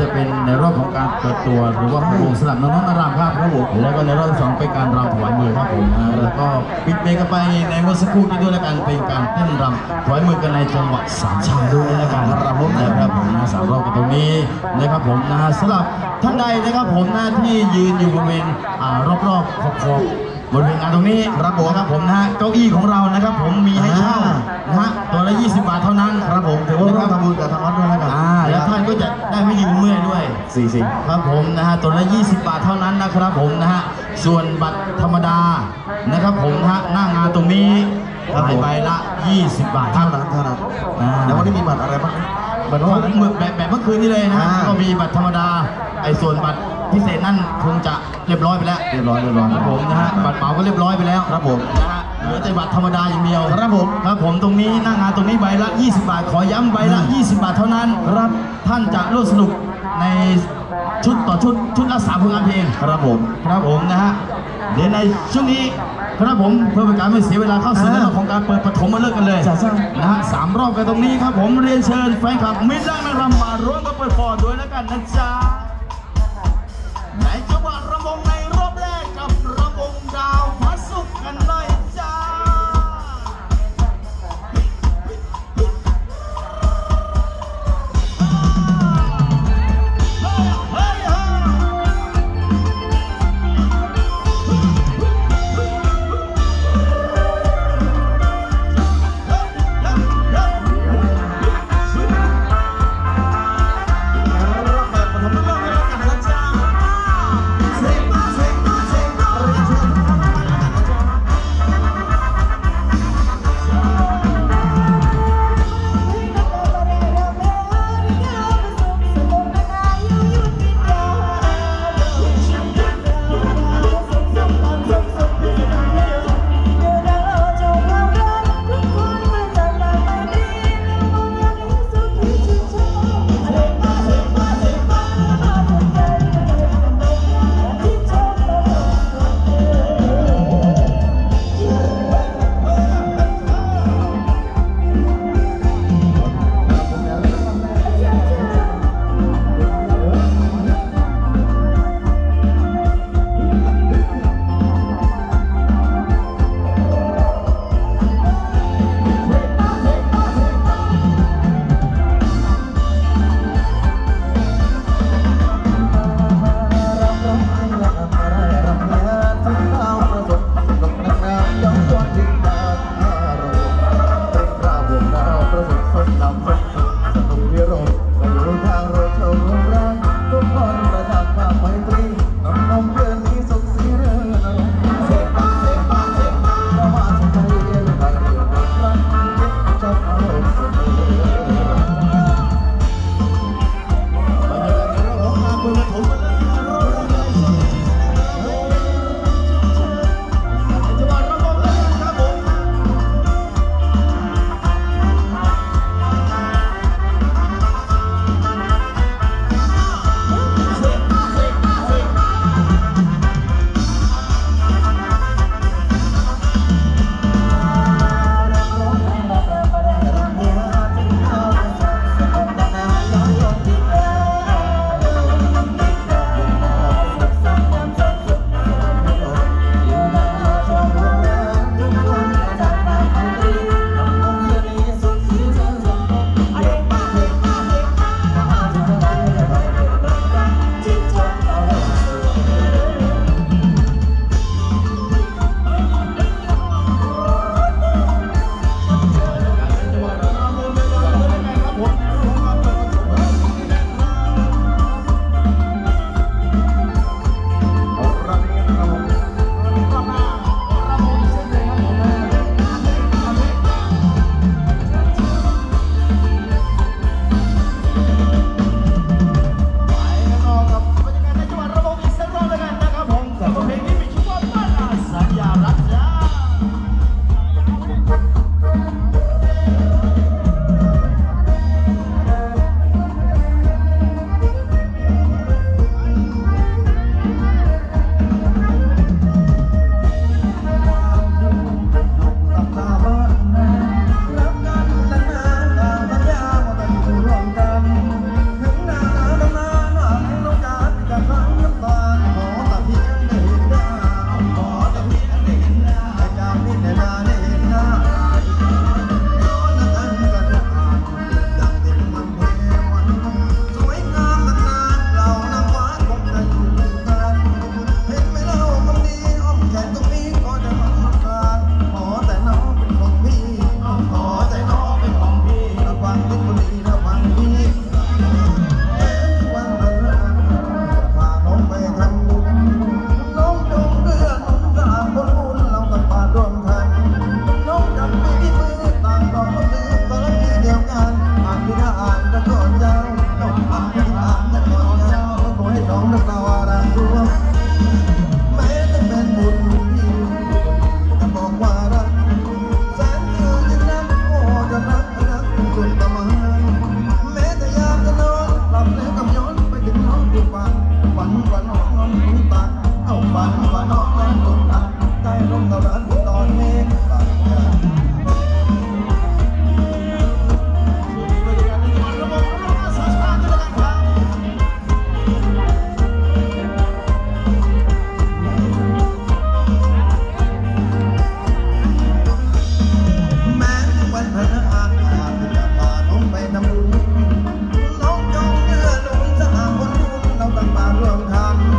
จะเป็นในรอบของการเปิดตัว หรือว่าพระวงสลับน้องๆนารามครับครับผมแล้วก็ในรอบที่สองเป็นการรำถวายมือครับผมแล้วก็ปิดเบรกกันไปในเมื่อสักครู่นี้ด้วยแล้วกันเป็นการเต้นรำถวายมือกันในจังหวะสามชาด้วยแล้วกันครับผมนะครับผมนะสามรอบกันตรงนี้นะครับผมนะสำหรับท่านใดนะครับผมหนะที่ยืนอยู่บริเวณอ่ารอบๆขอบ บริเวณงานตรงนี้ครับผมครับผมนะฮะเก้าอี้ของเรานะครับ ผมมีให้เช่านะฮะตัวละ 20 บาทเท่านั้นครับผมถือว่าร่วมทำบุญกับทางวัดด้วยแล้วกันอ่าแล้วท่านก็จะได้ไม่ยืนเมื่อยด้วย40ครับผมนะฮะตัวละ 20 บาทเท่านั้นนะครับผมนะฮะส่วนบัตรธรรมดานะครับผมนะฮะหน้างานตรงนี้ขายใบละ 20 บาทเท่านั้นเท่านั้นแล้ววันนี้มีบัตรอะไรบ้างบัตรเหมือนแบบแบบเมื่อคืนนี้เลยนะฮะก็มีบัตรธรรมดาไอ้ส่วนบัตรพิเศษนั่นคงจะ เรียบร้อยไปแล้วเรียบร้อยเรียบร้อยครับผมนะฮะบัตรเหมาก็เรียบร้อยไปแล้วครับผมนะฮะเหลือแต่บัตรธรรมดาอย่างเดียวครับผมครับผมตรงนี้หน้างานตรงนี้ใบละ 20 บาท ขอย้ำใบละ 20 บาทเท่านั้นครับท่านจะร่วมสนุกในชุดต่อชุดชุดละสามผลงานเพลงครับผมครับผมนะฮะเดี๋ยวในช่วงนี้ครับผมเพื่อเป็นการไม่เสียเวลาเข้าสู่เรื่องของการเปิดปฐมมาเลิกกันเลยนะฮะสามรอบกันตรงนี้ครับผมเรียนเชิญแฟนคลับมิตรรักนางรำมาร่วมกันเปิดฟอร์ดด้วยแล้วกันนะจ๊ะ none.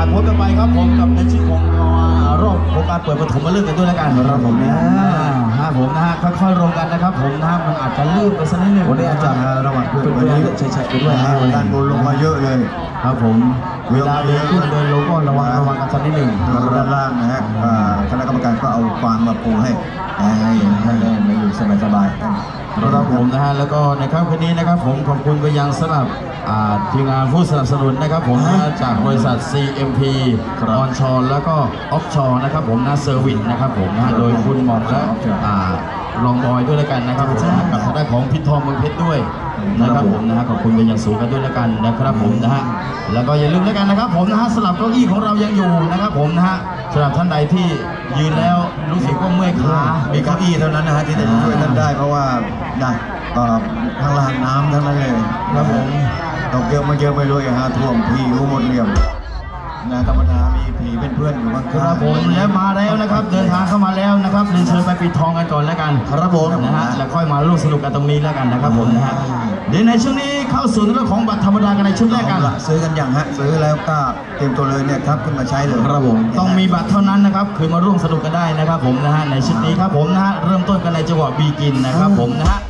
ผ่านพ้นกันไปครับผมกับในชื่อของรอบของการเปิดปฐมฤกษ์กันด้วยแล้วกันครับผมนะฮะผมนะฮะค่อยๆลงกันนะครับ ผมนะฮะมันอาจจะลื่นไปสักนิดหนึงวันนี้อาจารย์ระหว่างเพื่อนวันนี้ใช้ๆไปด้วยนะด้านบนลงมาเยอะเลย ครับผมเวลาเดินขึ้นเดินลงก็ระวังระวังกันสักนิดหนึ่งแล้วก็ด้านล่างนะฮะอ่าคณะกรรมการก็เอาฟางมาปูให้ให้ให้ได้มาอยู่สบายๆ กันครับผมนะฮะแล้วก็ในค่ำคืนนี้นะครับผมขอบคุณไปยังสำหรับอ่าทีมงานผู้สนับสนุนนะครับผมนะจากบริษัท CMP ออนชอนแล้วก็ออฟชอนะครับผมนะเซอร์วิสนะครับผมนะโดยคุณหมอมและอ่ารองบอยด้วยแล้วกันนะครับผมนะกับทางด้านของพิททองเมืองเพชรด้วย นะครับผมนะฮะขอบคุณเป็นอย่างสูงกันด้วยแล้วกันนะครับผมนะฮะแล้วก็อย่าลืมแล้วกันนะครับผมนะฮะสลับเก้าอี้ของเรายังอยู่นะครับผมนะฮะสำหรับท่านใดที่ยืนแล้วรู้สึกว่าเมื่อยขามีเก้าอี้เท่านั้นนะฮะที่จะช่วยท่านได้เพราะว่านะเอ่อข้างล่างน้ำทั้งนั้นเลยครับผมตกเยอะมาเยอะไม่รู้อย่างฮะท่วมพีรู้หมดเรียม นะธรรมดามีผีเป็นเพื่อนอยู่ข้างๆครับผมและมาแล้วนะครับ เดินทางเข้ามาแล้วนะครับเรียนเชิญไปปิดทองกันก่อนแล้วกันครับผมนะฮะแล้วค่อยมาร่วมสนุกกันตรงนี้แล้วกันนะครับผมนะฮะเดี๋ยวในช่วงนี้เข้าสู่เรื่องของบัตรธรรมดากันในชุดแรกกันเอาละซื้อกันอย่างฮะซื้อแล้วก็เตรียมตัวเลยเนี่ยครับขึ้นมาใช้เลยครับผมต้องมีบัตรเท่านั้นนะครับคือมาร่วมสนุกกันได้นะครับผมนะฮะในชุดนี้ครับผมนะฮะเริ่มต้นกันในจังหวะบีกินนะครับผมนะฮะ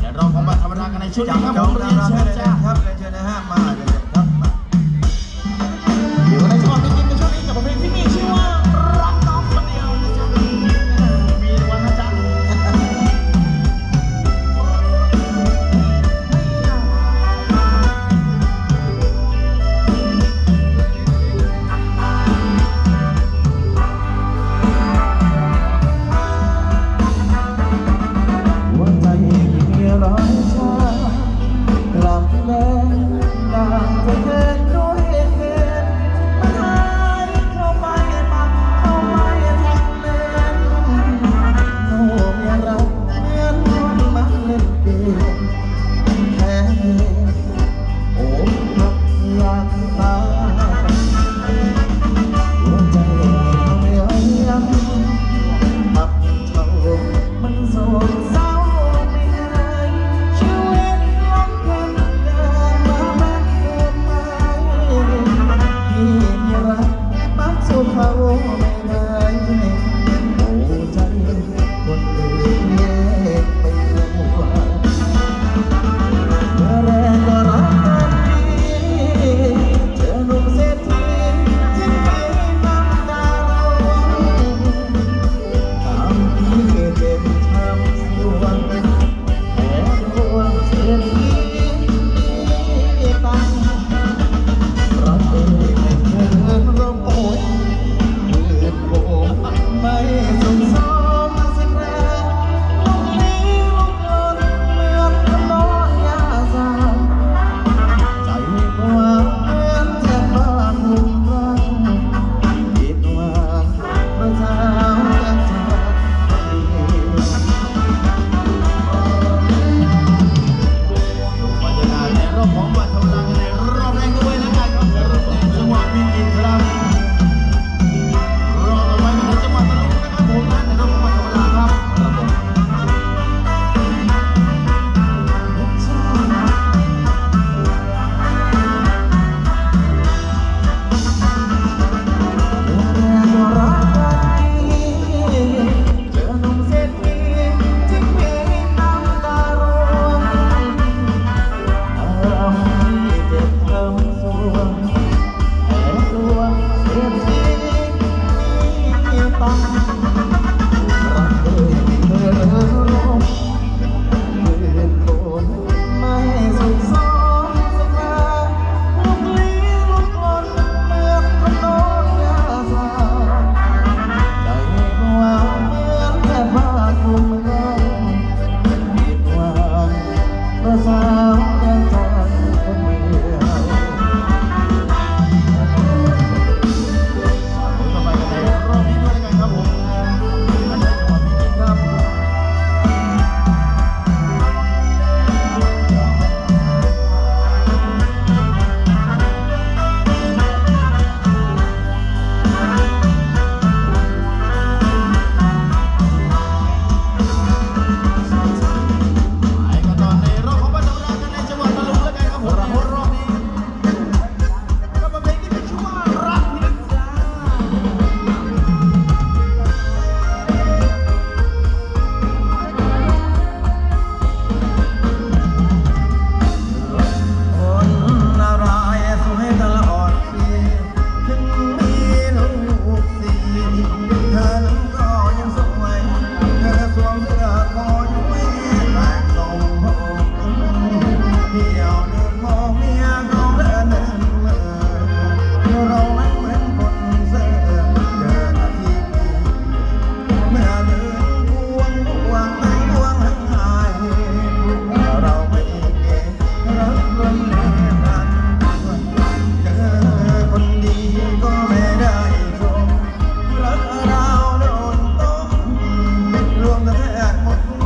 เดี๋ยวเราของบัตรธรรมดากันในชุดจับนี้ครับจผองมดาเรียนราเชิได้ญเลยจ้านะครับเรียนเชิญ